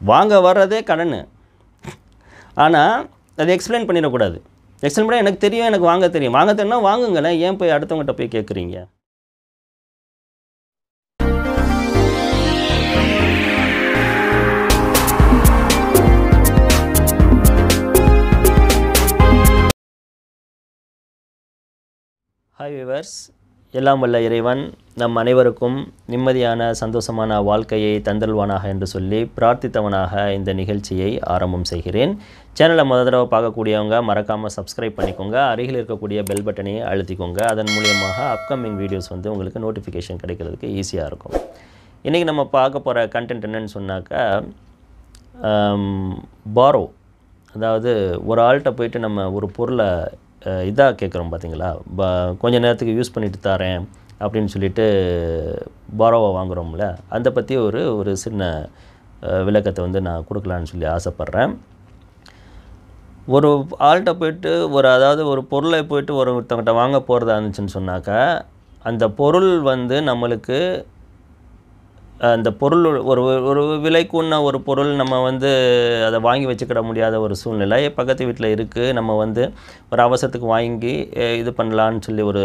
வாங்க வர்றதே கடன். ஆனால் அதை எக்ஸ்பிளைன் பண்ணிடக்கூடாது. எக்ஸ்பிளைன் பண்ணால் எனக்கு தெரியும் எனக்கு வாங்க தெரியும். வாங்க தெரியும்னா வாங்குங்களேன். ஏன் போய் அடுத்தவங்ககிட்ட போய் கேட்குறீங்க ஹாய் விவர்ஸ் எல்லாம் வல்ல இறைவன் நம் அனைவருக்கும் நிம்மதியான சந்தோஷமான வாழ்க்கையை தந்தல்வானாக என்று சொல்லி பிரார்த்தித்தவனாக இந்த நிகழ்ச்சியை ஆரம்பம் செய்கிறேன். சேனலை முத தடவை பார்க்கக்கூடியவங்க மறக்காமல் சப்ஸ்கிரைப் பண்ணிக்கோங்க. அருகில் இருக்கக்கூடிய பெல் பட்டனையை அழுத்திக்கோங்க. அதன் மூலியமாக அப்கமிங் வீடியோஸ் வந்து உங்களுக்கு நோட்டிஃபிகேஷன் கிடைக்கிறதுக்கு ஈஸியாக இருக்கும். இன்றைக்கி நம்ம பார்க்க போகிற கண்டென்ட் என்னன்னு சொன்னாக்கா பாரோ அதாவது ஒரு ஆள்கிட்ட போயிட்டு நம்ம ஒரு பொருளை இதாக கேட்குறோம் பார்த்தீங்களா? ப கொஞ்ச நேரத்துக்கு யூஸ் பண்ணிட்டு தரேன் அப்படின்னு சொல்லிட்டு பாரோவை வாங்குகிறோம்ல அதை பற்றி ஒரு ஒரு சின்ன விளக்கத்தை வந்து நான் கொடுக்கலான்னு சொல்லி ஆசைப்பட்றேன். ஒரு ஆள்கிட்ட போயிட்டு ஒரு அதாவது ஒரு பொருளை போயிட்டு ஒருத்தவங்கிட்ட வாங்க போகிறதா இருந்துச்சுன்னு சொன்னாக்கா அந்த பொருள் வந்து நம்மளுக்கு அந்த பொருள் ஒரு ஒரு விலைக்குன்ன ஒரு பொருள் நம்ம வந்து அதை வாங்கி வச்சுக்கிட முடியாத ஒரு சூழ்நிலை. பக்கத்து வீட்டில் இருக்குது நம்ம வந்து ஒரு அவசரத்துக்கு வாங்கி இது பண்ணலான்னு சொல்லி ஒரு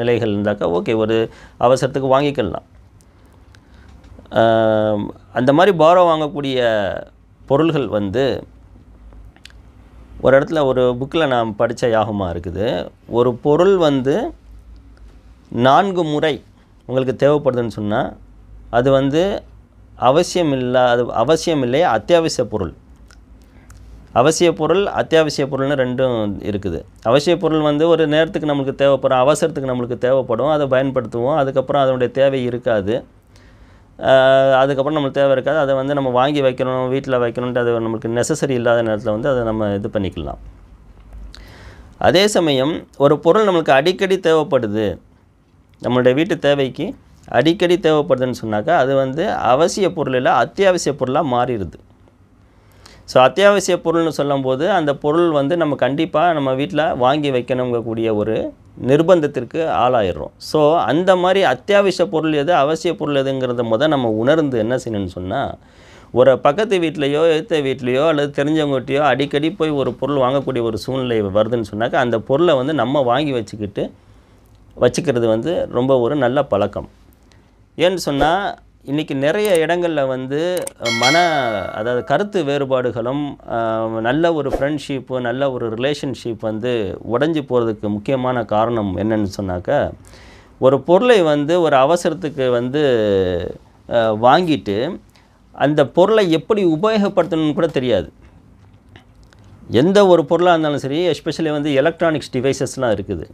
நிலைகள் இருந்தாக்கா ஓகே ஒரு அவசரத்துக்கு வாங்கிக்கலாம். அந்த மாதிரி பாரோ வாங்கக்கூடிய பொருள்கள் வந்து ஒரு இடத்துல ஒரு புக்கில் நான் படித்த யாகமாக இருக்குது. ஒரு பொருள் வந்து நான்கு முறை உங்களுக்கு தேவைப்படுதுன்னு சொன்னால் அது வந்து அவசியம் இல்லாத அவசியம் இல்லை அத்தியாவசிய பொருள். அவசிய பொருள் அத்தியாவசிய பொருள்னு ரெண்டும் இருக்குது. அவசிய பொருள் வந்து ஒரு நேரத்துக்கு நம்மளுக்கு தேவைப்படும் அவசரத்துக்கு நம்மளுக்கு தேவைப்படும் அதை பயன்படுத்துவோம். அதுக்கப்புறம் அதனுடைய தேவை இருக்காது. அதுக்கப்புறம் நம்மளுக்கு தேவை இருக்காது. அதை வந்து நம்ம வாங்கி வைக்கணும் வீட்டில் வைக்கணுன்ட்டு அது நம்மளுக்கு நெசசரி இல்லாத நேரத்தில் வந்து அதை நம்ம இது பண்ணிக்கலாம். அதே சமயம் ஒரு பொருள் நம்மளுக்கு அடிக்கடி தேவைப்படுது நம்மளுடைய வீட்டு தேவைக்கு அடிக்கடி தேவைப்படுதுன்னு சொன்னாக்கா அது வந்து அவசிய பொருள் இல்லை அத்தியாவசிய பொருளாக மாறிடுது. ஸோ அத்தியாவசிய பொருள்னு சொல்லும்போது அந்த பொருள் வந்து நம்ம கண்டிப்பாக நம்ம வீட்டில் வாங்கி வைக்கணுங்கக்கூடிய ஒரு நிர்பந்தத்திற்கு ஆளாயிடுறோம். ஸோ அந்த மாதிரி அத்தியாவசிய பொருள் எது அவசிய பொருள் எதுங்கிறத முத நம்ம உணர்ந்து என்ன செய்யணும்னு சொன்னால் ஒரு பக்கத்து வீட்லேயோ எடுத்த வீட்லேயோ அல்லது தெரிஞ்சவங்ககிட்டயோ அடிக்கடி போய் ஒரு பொருள் வாங்கக்கூடிய ஒரு சூழ்நிலை வருதுன்னு சொன்னாக்கா அந்த பொருளை வந்து நம்ம வாங்கி வச்சுக்கிட்டு வச்சுக்கிறது வந்து ரொம்ப ஒரு நல்ல பழக்கம். ஏன்னு சொன்னால் இன்றைக்கி நிறைய இடங்களில் வந்து மன அதாவது கருத்து வேறுபாடுகளும் நல்ல ஒரு ஃப்ரெண்ட்ஷிப்பு நல்ல ஒரு ரிலேஷன்ஷிப் வந்து உடஞ்சி போகிறதுக்கு முக்கியமான காரணம் என்னன்னு சொன்னாக்கா ஒரு பொருளை வந்து ஒரு அவசரத்துக்கு வந்து வாங்கிட்டு அந்த பொருளை எப்படி உபயோகப்படுத்தணும்னு கூட தெரியாது. எந்த ஒரு பொருளாக இருந்தாலும் சரி எஸ்பெஷலி வந்து எலக்ட்ரானிக்ஸ் டிவைசஸ்லாம் இருக்குது.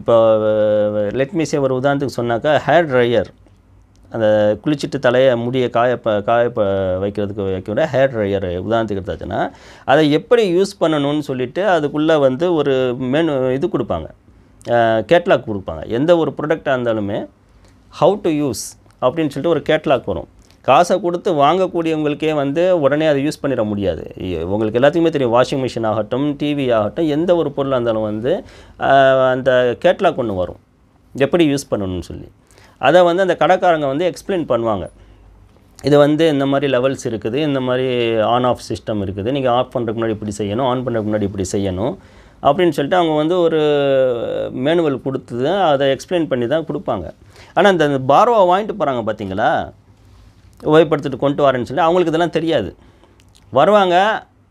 இப்போ லெட்மிசே ஒரு உதாரணத்துக்கு சொன்னாக்கா ஹேர் ட்ரையர் அந்த குளிச்சுட்டு தலையை முடியை காய காய வைக்கிறதுக்கு வைக்கிற ஹேர் ட்ரையர் உதாரணத்துக்கு எடுத்தாச்சுன்னா அதை எப்படி யூஸ் பண்ணணும்னு சொல்லிட்டு அதுக்குள்ளே வந்து ஒரு மெனு இது கொடுப்பாங்க. கேட்லாக் கொடுப்பாங்க. எந்த ஒரு ப்ராடக்டாக இருந்தாலுமே ஹவு டு யூஸ் அப்படின்னு சொல்லிட்டு ஒரு கேட்லாக் வரும். காசை கொடுத்து வாங்கக்கூடியவங்களுக்கே வந்து உடனே அதை யூஸ் பண்ணிட முடியாது. உங்களுக்கு எல்லாத்துக்குமே தெரியும் வாஷிங் மிஷின் ஆகட்டும் டிவி ஆகட்டும் எந்த ஒரு பொருளாக இருந்தாலும் வந்து அந்த கேட்லாக் ஒன்று வரும். எப்படி யூஸ் பண்ணணும்னு சொல்லி. அதை வந்து அந்த கடைக்காரங்க வந்து எக்ஸ்பிளைன் பண்ணுவாங்க. இது வந்து இந்த மாதிரி லெவல்ஸ் இருக்குது இந்த மாதிரி ஆன் ஆஃப் சிஸ்டம் இருக்குது நீங்கள் ஆஃப் பண்ணுறதுக்கு முன்னாடி இப்படி செய்யணும் ஆன் பண்ணுறதுக்கு முன்னாடி இப்படி செய்யணும் அப்படின்னு சொல்லிட்டு அவங்க வந்து ஒரு மேனுவல் கொடுத்து அதை எக்ஸ்பிளைன் பண்ணி தான் கொடுப்பாங்க. ஆனால் இந்த பாரோவை வாங்கிட்டு போகிறாங்க பார்த்தீங்களா உபயோகப்படுத்திட்டு கொண்டு வரேன்னு சொல்லி அவங்களுக்கு இதெல்லாம் தெரியாது. வருவாங்க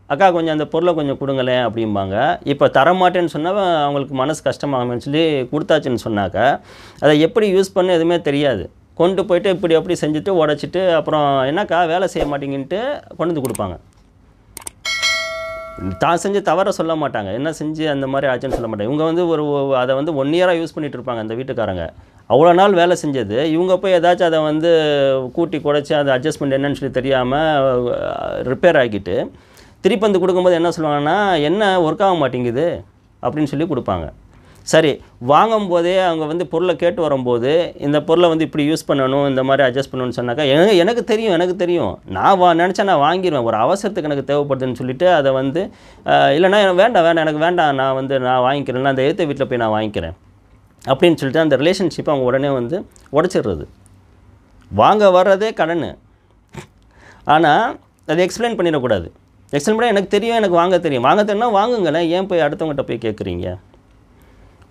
அக்கா கொஞ்சம் அந்த பொருளை கொஞ்சம் கொடுங்களேன் அப்படிம்பாங்க. இப்போ தரமாட்டேன்னு சொன்னால் அவங்களுக்கு மனசு கஷ்டமாகும்னு சொல்லி கொடுத்தாச்சுன்னு சொன்னாக்கா அதை எப்படி யூஸ் பண்ண எதுவுமே தெரியாது. கொண்டு போயிட்டு இப்படி அப்படி செஞ்சுட்டு உடச்சிட்டு அப்புறம் என்னக்கா வேலை செய்ய மாட்டீங்கன்ட்டு கொண்டு வந்து கொடுப்பாங்க. தான் செஞ்சு தவற சொல்ல மாட்டாங்க. என்ன செஞ்சு அந்த மாதிரி ஆச்சுன்னு சொல்ல மாட்டாங்க. இவங்க வந்து ஒரு ஒ- அதை வந்து ஒன் இயராக யூஸ் பண்ணிட்டு இருப்பாங்க அந்த வீட்டுக்காரங்க. அவ்வளோ நாள் வேலை செஞ்சது. இவங்க போய் ஏதாச்சும் அதை வந்து கூட்டி குறைச்சி அதை அட்ஜஸ்ட்மெண்ட் என்னன்னு சொல்லி தெரியாமல் ரிப்பேர் ஆகிட்டு திருப்பி வந்து கொடுக்கும்போது என்ன சொல்லுவாங்கன்னா என்ன ஒர்க் ஆக மாட்டேங்குது? அப்படின்னு சொல்லி கொடுப்பாங்க. சரி வாங்கும்போதே அவங்க வந்து பொருளை கேட்டு வரும்போது இந்த பொருளை வந்து இப்படி யூஸ் பண்ணணும் இந்த மாதிரி அட்ஜஸ்ட் பண்ணணும்னு சொன்னாக்கா எனக்கு எனக்கு தெரியும் எனக்கு தெரியும். நான் வா நினச்சா நான் வாங்கிடுவேன் ஒரு அவசரத்துக்கு எனக்கு தேவைப்படுதுன்னு சொல்லிட்டு அதை வந்து இல்லைனா இல்லைன்னா எனக்கு வேண்டாம் வேண்டாம் எனக்கு வேண்டாம். நான் வந்து நான் வாங்கிக்கிறேன். அந்த எழுத்த வீட்டில் போய் நான் வாங்கிக்கிறேன். அப்படின்னு சொல்லிட்டு அந்த ரிலேஷன்ஷிப்பை அவங்க உடனே வந்து உடச்சிடுறது. வாங்க வர்றதே கடன். ஆனால் அதை எக்ஸ்பிளைன் பண்ணிடக்கூடாது. எக்ஸ்பிளைன் பண்ணால் எனக்கு தெரியும் எனக்கு வாங்க தெரியும். வாங்க தெரியும்னா வாங்குங்களேன். ஏன் போய் அடுத்தவங்ககிட்ட போய் கேட்குறீங்க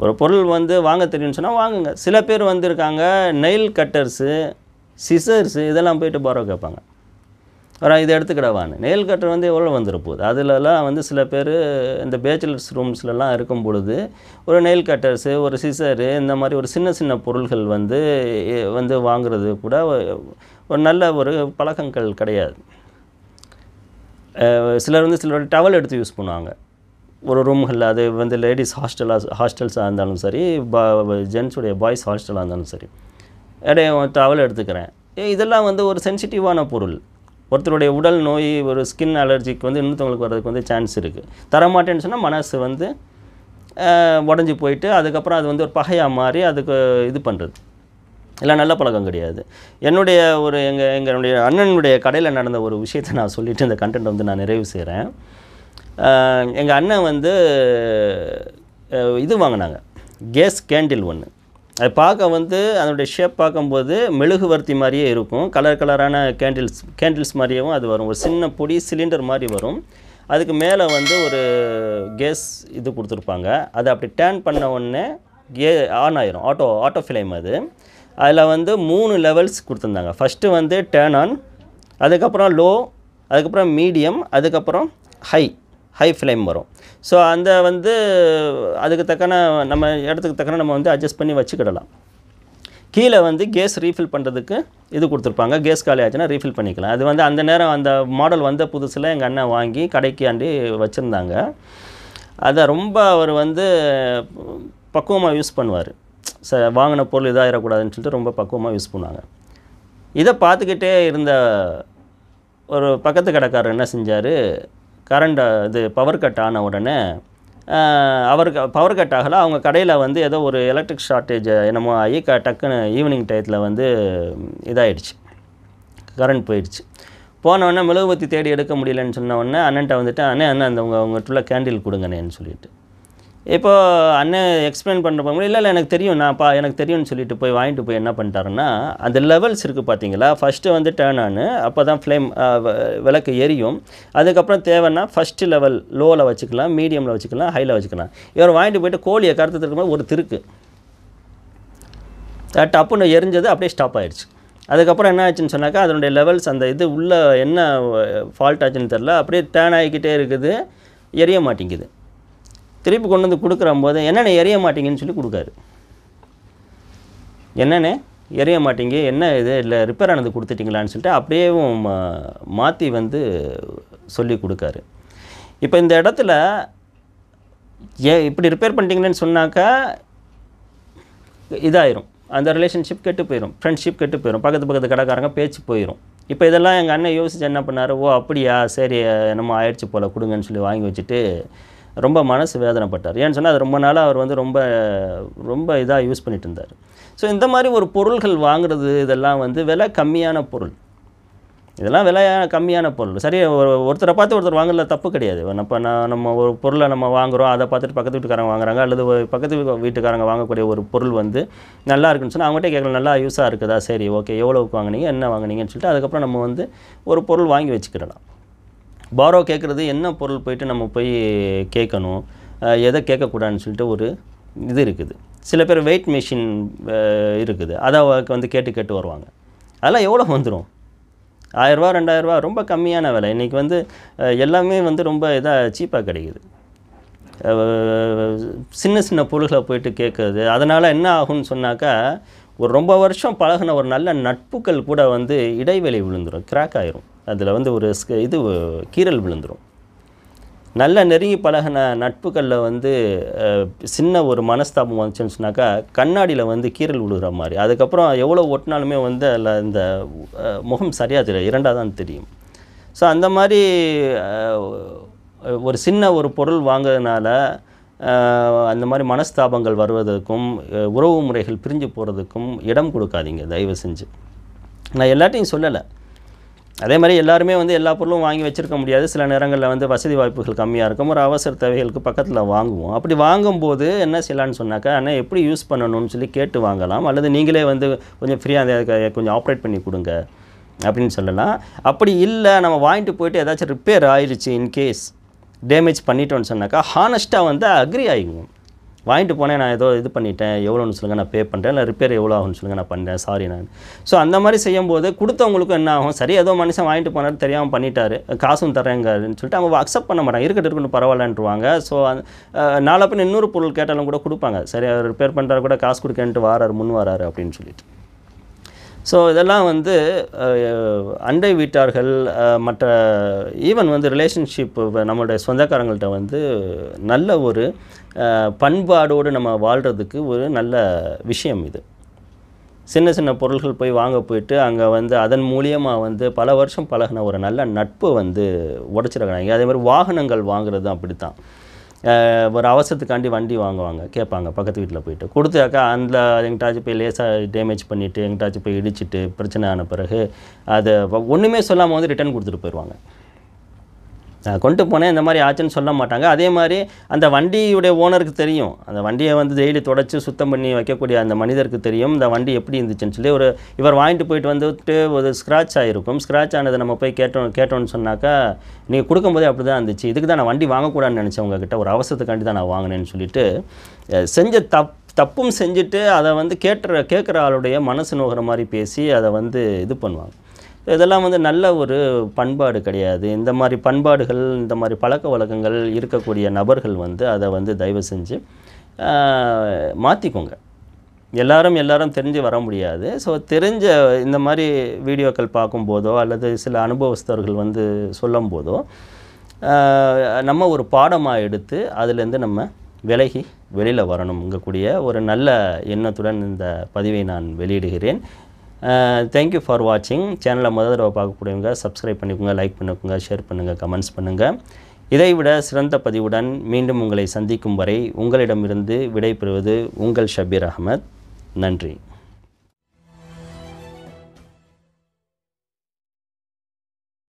ஒரு பொருள் வந்து வாங்க தெரியும்னு சொன்னால் வாங்குங்க. சில பேர் வந்திருக்காங்க நெயில் கட்டர்ஸு சிசர்ஸு இதெல்லாம் போயிட்டு பாரோ கேட்பாங்க. ஒரு இதை எடுத்துக்கிடவான்னு நெயில் கட்டர் வந்து எவ்வளோ வந்துட போகுது? அதிலலாம் வந்து சில பேர் இந்த பேச்சுலர்ஸ் ரூம்ஸ்லலாம் இருக்கும் பொழுது ஒரு நெயில் கட்டர்ஸு ஒரு சிசரு இந்த மாதிரி ஒரு சின்ன சின்ன பொருள்கள் வந்து வந்து வாங்குறது கூட ஒரு நல்ல ஒரு பழக்கங்கள் கிடையாது. சிலர் வந்து சிலர் டவல் எடுத்து யூஸ் பண்ணுவாங்க. ஒரு ரூம்களில் அது வந்து லேடிஸ் ஹாஸ்டலாக ஹாஸ்டல்ஸாக இருந்தாலும் சரி ஜென்ஸுடைய பாய்ஸ் ஹாஸ்டலாக இருந்தாலும் சரி. இடையே டவல் எடுத்துக்கிறேன். இதெல்லாம் வந்து ஒரு சென்சிட்டிவான பொருள். ஒருத்தருடைய உடல் நோய் ஒரு ஸ்கின் அலர்ஜிக்கு வந்து இன்னொருத்தவங்களுக்கு வர்றதுக்கு வந்து சான்ஸ் இருக்குது தரமாட்டேன்னு சொன்னால் மனசு வந்து உடஞ்சி போயிட்டு அதுக்கப்புறம் அது வந்து ஒரு பகையாக மாறி அதுக்கு இது பண்ணுறது எல்லாம் நல்ல பழக்கம் கிடையாது. என்னுடைய ஒரு எங்கள் எங்களுடைய அண்ணனுடைய கடையில் நடந்த ஒரு விஷயத்தை நான் சொல்லிவிட்டு இந்த கண்டென்ட் வந்து நான் நிறைவு செய்கிறேன் எங்கள் அண்ணன் வந்து இது வாங்கினாங்க. கேஸ் கேண்டில் ஒன்று அது பார்க்க வந்து அதனுடைய ஷேப் பார்க்கும்போது மெழுகுவர்த்தி மாதிரியே இருக்கும். கலர் கலரான கேண்டில்ஸ் கேண்டில்ஸ் மாதிரியேவும் அது வரும். ஒரு சின்ன பொடி சிலிண்டர் மாதிரி வரும். அதுக்கு மேலே வந்து ஒரு கேஸ் இது கொடுத்துருப்பாங்க. அதை அப்படி டேர்ன் பண்ண உடனே கே ஆன் ஆயிரும். ஆட்டோ ஆட்டோ ஃபிலேம் அது. அதில் வந்து மூணு லெவல்ஸ் கொடுத்துருந்தாங்க. ஃபஸ்ட்டு வந்து டேர்ன் ஆன் அதுக்கப்புறம் லோ அதுக்கப்புறம் மீடியம் அதுக்கப்புறம் ஹை ஹை ஃப்ளேம் வரும். ஸோ அந்த வந்து அதுக்கு தக்கன நம்ம இடத்துக்கு தக்கன நம்ம வந்து அட்ஜஸ்ட் பண்ணி வச்சுக்கிடலாம். கீழே வந்து கேஸ் ரீஃபில் பண்ணுறதுக்கு இது கொடுத்துருப்பாங்க. கேஸ் காலி ஆச்சுன்னா ரீஃபில் பண்ணிக்கலாம். அது வந்து அந்த நேரம் அந்த மாடல் வந்த புதுசில் எங்கள் அண்ணன் வாங்கி கடைக்கு ஆண்டி வச்சுருந்தாங்க. அதை ரொம்ப அவர் வந்து பக்குவமாக யூஸ் பண்ணுவார். ச வாங்கின பொருள் இதாகிடக்கூடாதுன்னு சொல்லிட்டு ரொம்ப பக்குவமாக யூஸ் பண்ணுவாங்க இதை பார்த்துக்கிட்டே இருந்த ஒரு பக்கத்து கடைக்காரர் என்ன செஞ்சார் கரண்ட் இது பவர் கட் ஆன உடனே அவருக்கு பவர் கட் ஆகலை அவங்க கடையில் வந்து ஏதோ ஒரு எலக்ட்ரிக் ஷார்ட்டேஜ் என்னமோ ஆகி க டக்குன்னு ஈவினிங் டயத்தில் வந்து இதாயிடுச்சு கரண்ட் போயிடுச்சு போன உடனே மெழுகுவத்தி தேடி எடுக்க முடியலன்னு சொன்ன உடனே அண்ணன்ட்ட வந்துட்டு அண்ணே அண்ணன் அந்த உங்கள் உங்கள்கிட்ட கேண்டில் கொடுங்கண்ணேன்னு சொல்லிட்டு இப்போ அண்ணன் எக்ஸ்பிளைன் பண்ணுறப்ப இல்லை இல்லை எனக்கு தெரியும் நான் பா எனக்கு தெரியும்னு சொல்லிட்டு போய் வாங்கிட்டு போய் என்ன பண்ணிட்டாருன்னா அந்த லெவல்ஸ் இருக்குது பார்த்தீங்களா ஃபஸ்ட்டு வந்து டேர்ன் ஆனு அப்போ தான் ஃப்ளேம் விளக்கு எரியும். அதுக்கப்புறம் தேவைன்னா ஃபஸ்ட்டு லெவல் லோவில் வச்சுக்கலாம் மீடியமில் வச்சுக்கலாம் ஹையில் வச்சுக்கலாம். இவர் வாங்கிட்டு போயிட்டு கோழியை கருத்து இருக்கும்போது ஒரு திருக்கு. டப்புன்னு எரிஞ்சது அப்படியே ஸ்டாப் ஆயிடுச்சு. அதுக்கப்புறம் என்ன ஆச்சுன்னு சொன்னாக்கா அதனுடைய லெவல்ஸ் அந்த இது உள்ள என்ன ஃபால்ட் ஆச்சுன்னு தெரில அப்படியே டேர்ன் ஆகிக்கிட்டே இருக்குது எரிய மாட்டேங்குது. திருப்பி கொண்டு வந்து கொடுக்குற போது என்னென்ன எரிய மாட்டீங்கன்னு சொல்லி கொடுக்காரு. என்னென்ன எரிய மாட்டீங்க? என்ன இது? இல்லை ரிப்பேர் ஆனது கொடுத்துட்டீங்களான்னு சொல்லிட்டு அப்படியே மாற்றி வந்து சொல்லி கொடுக்காரு. இப்போ இந்த இடத்துல ஏ இப்படி ரிப்பேர் பண்ணிட்டீங்கன்னு சொன்னாக்கா இதாயிரும். அந்த ரிலேஷன்ஷிப் கெட்டு போயிடும் ஃப்ரெண்ட்ஷிப் கெட்டு போயிடும் பக்கத்து பக்கத்து கடைக்காரங்க பேச்சு போயிடும் இப்போ இதெல்லாம் எங்கள் அண்ணன் யோசிச்சு என்ன பண்ணார்? ஓ அப்படியா? சரி என்னமோ ஆயிடுச்சு போல் கொடுங்கன்னு சொல்லி வாங்கி வச்சுட்டு ரொம்ப மனசு வேதனைப்பட்டார். ஏன்னு சொன்னால் அது ரொம்ப நாளாக அவர் வந்து ரொம்ப ரொம்ப இதாக யூஸ் பண்ணிட்டு இருந்தார். ஸோ இந்த மாதிரி ஒரு பொருள்கள் வாங்குறது இதெல்லாம் வந்து விலை கம்மியான பொருள். இதெல்லாம் விலை கம்மியான பொருள். சரி ஒரு ஒருத்தரை பார்த்து ஒருத்தர் வாங்கல தப்பு கிடையாது. இப்போ நான் நம்ம ஒரு பொருளை நம்ம வாங்குறோம் அதை பார்த்துட்டு பக்கத்து வீட்டுக்காரங்க வாங்குறாங்க அல்லது பக்கத்து வீட்டுக்காரங்க வாங்கக்கூடிய ஒரு பொருள் வந்து நல்லா இருக்குன்னு சொன்னால் அவங்ககிட்ட கேட்கலாம் நல்லா யூஸாக இருக்குதா? சரி ஓகே எவ்வளோவுக்கு வாங்குனீங்க என்ன வாங்குனீங்கன்னு சொல்லிட்டு அதுக்கப்புறம் நம்ம வந்து ஒரு பொருள் வாங்கி வச்சுக்கிடலாம். பாரோ கேட்குறது என்ன பொருள் போயிட்டு நம்ம போய் கேட்கணும் எதை கேட்கக்கூடாதுன்னு சொல்லிட்டு ஒரு இது இருக்குது. சில பேர் வெயிட் மிஷின் இருக்குது. அதை வந்து கேட்டு கேட்டு வருவாங்க. அதெல்லாம் எவ்வளோ வந்துடும் ஆயிரரூபா ரெண்டாயிரரூபா ரொம்ப கம்மியான விலை. இன்றைக்கி வந்து எல்லாமே வந்து ரொம்ப இதாக சீப்பாக கிடைக்குது. சின்ன சின்ன பொருள்களை போயிட்டு கேட்குறது அதனால் என்ன ஆகும்னு சொன்னாக்கா ஒரு ரொம்ப வருஷம் பழகுன ஒரு நல்ல நட்புகள் கூட வந்து இடைவெளி விழுந்துடும் கிராக் ஆயிரும். அதில் வந்து ஒரு இது கீறல் விழுந்துடும் நல்ல நெருங்கி பழகின நட்புகளில் வந்து சின்ன ஒரு மனஸ்தாபம் வந்துச்சுன்னு சொன்னாக்கா கண்ணாடியில் வந்து கீறல் விழுகிற மாதிரி. அதுக்கப்புறம் எவ்வளோ ஒட்டினாலுமே வந்து அதில் இந்த முகம் சரியாக தெரியும் இரண்டாக தான் தெரியும். ஸோ அந்த மாதிரி ஒரு சின்ன ஒரு பொருள் வாங்குறதுனால அந்த மாதிரி மனஸ்தாபங்கள் வருவதற்கும் உறவு முறைகள் பிரிஞ்சு போகிறதுக்கும் இடம் கொடுக்காதீங்க. தயவு செஞ்சு. நான் எல்லாத்தையும் சொல்லலை. அதே மாதிரி எல்லாருமே வந்து எல்லா பொருளும் வாங்கி வச்சிருக்க முடியாது. சில நேரங்களில் வந்து வசதி வாய்ப்புகள் கம்மியாக இருக்கும். ஒரு அவசர தேவைகளுக்கு பக்கத்தில் வாங்குவோம். அப்படி வாங்கும்போது என்ன செய்யலான்னு சொன்னாக்கா அண்ணா எப்படி யூஸ் பண்ணணும்னு சொல்லி கேட்டு வாங்கலாம். அல்லது நீங்களே வந்து கொஞ்சம் ஃப்ரீயாக கொஞ்சம் ஆப்ரேட் பண்ணி கொடுங்க. அப்படின்னு சொல்லலாம். அப்படி இல்லை நம்ம வாங்கிட்டு போயிட்டு ஏதாச்சும் ரிப்பேர் ஆயிடுச்சு இன்கேஸ் டேமேஜ் பண்ணிட்டோன்னு சொன்னாக்கா ஹானஸ்ட்டாக வந்து அக்ரி ஆகிடுவோம் வாங்கிட்டு போனேன் நான் ஏதோ இது பண்ணிட்டேன் எவ்வளோன்னு சொல்லுங்கள் நான் பே பண்ணுறேன் இல்லை ரிப்பேர் எவ்வளோ ஆகும்னு சொல்லுங்கள் நான் பண்ணுறேன் சாரி நான். ஸோ அந்த மாதிரி செய்யும்போது கொடுத்தவங்களுக்கும் என்ன ஆகும்? சரி ஏதோ மனுஷன் வாங்கிட்டு போனார் தெரியாமல் பண்ணிட்டாரு காசும் தரேங்கன்னு சொல்லிட்டு அவங்க அக்செப்ட் பண்ண மாட்டாங்க. இருக்கட்டும் இருக்கட்டும் பரவாயில்லன்ட்டுருவாங்க ஸோ நாளை இன்னொரு பொருள் கேட்டாலும் கூட கொடுப்பாங்க. சரி அவர் ரிப்பேர் பண்ணுறாரு கூட காசு கொடுக்கன்ட்டு வாராரு முன் வராரு அப்படின்னு சொல்லிட்டு. ஸோ இதெல்லாம் வந்து அண்டை வீட்டார்கள் மற்ற ஈவன் வந்து ரிலேஷன்ஷிப் நம்மளுடைய சொந்தக்காரங்கள்ட்ட வந்து நல்ல ஒரு பண்பாடோடு நம்ம வாழ்கிறதுக்கு ஒரு நல்ல விஷயம் இது. சின்ன சின்ன பொருள்கள் போய் வாங்க போயிட்டு அங்கே வந்து அதன் மூலியமாக வந்து பல வருஷம் பழகின ஒரு நல்ல நட்பு வந்து உடச்சிருக்கிறாங்க. அதே மாதிரி வாகனங்கள் வாங்குறது அப்படித்தான். தான் ஒரு அவசரத்துக்காண்டி வண்டி வாங்குவாங்க. கேட்பாங்க பக்கத்து வீட்டில் போயிட்டு. கொடுத்தாக்கா அந்த எங்கிட்டாச்சும் போய் லேசாக டேமேஜ் பண்ணிவிட்டு எங்கிட்டாச்சும் போய் இடிச்சிட்டு பிரச்சனை ஆன பிறகு அதை ஒன்றுமே சொல்லாமல் வந்து ரிட்டர்ன் கொடுத்துட்டு போயிடுவாங்க கொண்டு போனேன். இந்த மாதிரி ஆச்சுன்னு சொல்ல மாட்டாங்க. அதே மாதிரி அந்த வண்டியுடைய ஓனருக்கு தெரியும். அந்த வண்டியை வந்து டெய்லி தொடச்சி சுத்தம் பண்ணி வைக்கக்கூடிய அந்த மனிதருக்கு தெரியும். இந்த வண்டி எப்படி இருந்துச்சுன்னு சொல்லி ஒரு இவர் வாங்கிட்டு போயிட்டு வந்துட்டு ஒரு ஸ்க்ராட்ச் ஆகிருக்கும் ஸ்க்ராட்ச் ஆனதை நம்ம போய் கேட்டோம் கேட்டோம்னு சொன்னாக்கா நீங்கள் கொடுக்கும்போதே அப்படி தான் இருந்துச்சு. இதுக்கு தான் நான் வண்டி வாங்கக்கூடாதுன்னு நினச்சேன் உங்ககிட்ட. ஒரு அவசரத்துக்காண்டி தான் நான் வாங்கினேன்னு சொல்லிட்டு செஞ்ச தப் தப்பும் செஞ்சுட்டு அதை வந்து கேட்டுற கேட்குற ஆளுடைய மனசு நோகிற மாதிரி பேசி அதை வந்து இது பண்ணுவாங்க. இதெல்லாம் வந்து நல்ல ஒரு பண்பாடு கிடையாது. இந்த மாதிரி பண்பாடுகள் இந்த மாதிரி பழக்க வழக்கங்கள் இருக்கக்கூடிய நபர்கள் வந்து அதை வந்து தயவு செஞ்சு மாற்றிக்கோங்க எல்லாரும் எல்லாரும் தெரிஞ்சு வர முடியாது. ஸோ தெரிஞ்ச இந்த மாதிரி வீடியோக்கள் பார்க்கும்போதோ அல்லது சில அனுபவஸ்தர்கள் வந்து சொல்லும் போதோ நம்ம ஒரு பாடமாக எடுத்து அதுலேருந்து நம்ம விலகி வெளியில் வரணுங்கக்கூடிய ஒரு நல்ல எண்ணத்துடன் இந்த பதிவை நான் வெளியிடுகிறேன். தேங்க்யூ ஃபார் வாட்சிங் சேனலை முதல் தடவை பார்க்கக்கூடியவங்க சப்ஸ்கிரைப் பண்ணிக்கோங்க லைக் பண்ணிக்கோங்க ஷேர் பண்ணுங்கள் கமெண்ட்ஸ் பண்ணுங்கள் இதைவிட சிறந்த பதிவுடன் மீண்டும் உங்களை சந்திக்கும் வரை உங்களிடமிருந்து விடைபெறுவது உங்கள் ஷபீர் அகமத் நன்றி.